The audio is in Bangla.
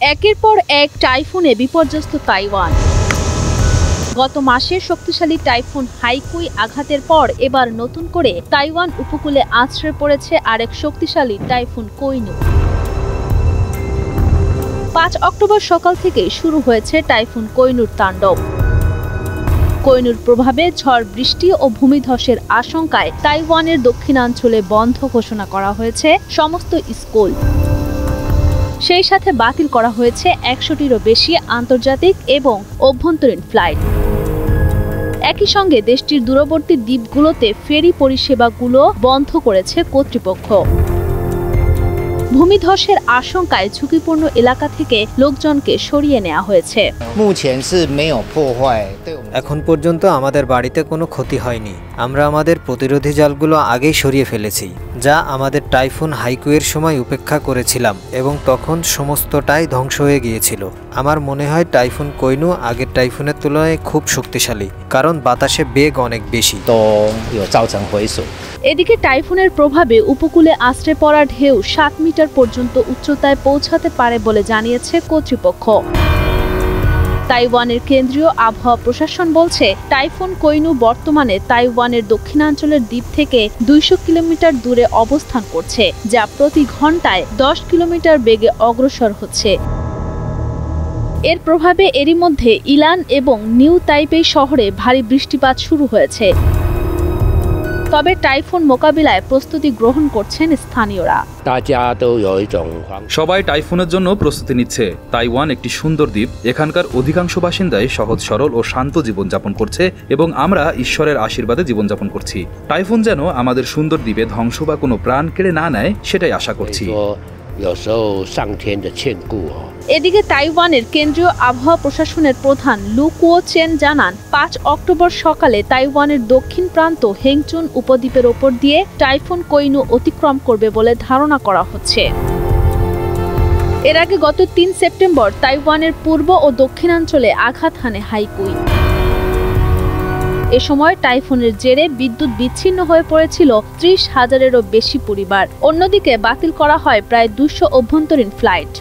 একের পর এক টাইফুনে বিপর্যস্ত তাইওয়ান। গত মাসে শক্তিশালী টাইফুন হাইকুই আঘাতের পর এবার নতুন করে তাইওয়ান উপকূলে আছড়ে পড়েছে আরেক শক্তিশালী টাইফুন কৈনু পাঁচ অক্টোবর সকাল থেকে শুরু হয়েছে টাইফুন কৈনুর তাণ্ডব। কৈনুর প্রভাবে ঝড় বৃষ্টি ও ভূমিধসের আশঙ্কায় তাইওয়ানের দক্ষিণাঞ্চলে বন্ধ ঘোষণা করা হয়েছে সমস্ত স্কুল। সেই সাথে বাতিল করা হয়েছে একশোটিরও বেশি আন্তর্জাতিক এবং অভ্যন্তরীণ ফ্লাইট। একই সঙ্গে দেশটির দূরবর্তী দ্বীপগুলোতে ফেরি পরিষেবাগুলো বন্ধ করেছে কর্তৃপক্ষ। ভূমিধসের আশঙ্কায় ঝুঁকিপূর্ণ এলাকা থেকে লোকজনকে সরিয়ে নেওয়া হয়েছে। এখন পর্যন্ত আমাদের বাড়িতে কোনো ক্ষতি হয়নি। আমরা আমাদের প্রতিরোধী জালগুলো আগেই সরিয়ে ফেলেছি। যা আমাদের টাইফুন হাইকুয়ের সময় উপেক্ষা করেছিলাম এবং তখন সমস্তটাই ধ্বংস হয়ে গিয়েছিল। আমার মনে হয় টাইফুন কইনু আগের টাইফুনের তুলনায় খুব শক্তিশালী কারণ বাতাসে বেগ অনেক বেশি। এদিকে টাইফুনের প্রভাবে উপকূলে আশ্রে পড়া ঢেউ সাত মিটার পর্যন্ত উচ্চতায় পৌঁছাতে পারে বলে জানিয়েছে কর্তৃপক্ষ। তাইওয়ানের কেন্দ্রীয় আবহাওয়া প্রশাসন বলছে, টাইফুন কৈনু বর্তমানে তাইওয়ানের দক্ষিণাঞ্চলের দ্বীপ থেকে দুইশো কিলোমিটার দূরে অবস্থান করছে, যা প্রতি ঘন্টায় দশ কিলোমিটার বেগে অগ্রসর হচ্ছে। এর প্রভাবে এরই মধ্যে ইলান এবং নিউ তাইপেই শহরে ভারী বৃষ্টিপাত শুরু হয়েছে। তবে টাইফুন মোকাবিলায় প্রস্তুতি গ্রহণ করছেন স্থানীয়রা। সবাই টাইফুনের জন্য প্রস্তুতি নিচ্ছে। তাইওয়ান একটি সুন্দর দ্বীপ। এখানকার অধিকাংশ বাসিন্দাই সহজ সরল ও শান্ত জীবনযাপন করছে এবং আমরা ঈশ্বরের আশীর্বাদে জীবনযাপন করছি। টাইফুন যেন আমাদের সুন্দর দ্বীপে ধ্বংস বা কোনো প্রাণ কেড়ে না নেয় সেটাই আশা করছি। 有时候上天的眷顾哦。 এদিকে তাইওয়ানের কেন্দ্রীয় আবহাওয়া প্রশাসনের প্রধান লু কুও চেন জানান পাঁচ অক্টোবর সকালে তাইওয়ানের দক্ষিণ প্রান্ত হেংচুন উপদ্বীপের ওপর দিয়ে টাইফুন কৈনু অতিক্রম করবে বলে ধারণা করা হচ্ছে এর আগে গত তিন সেপ্টেম্বর তাইওয়ানের পূর্ব ও দক্ষিণাঞ্চলে আঘাত হানে হাইকুই এ সময় টাইফুনের জেরে বিদ্যুৎ বিচ্ছিন্ন হয়ে পড়েছিল ত্রিশ হাজারেরও বেশি পরিবার। অন্যদিকে বাতিল করা হয় প্রায় দুশো অভ্যন্তরীণ ফ্লাইট।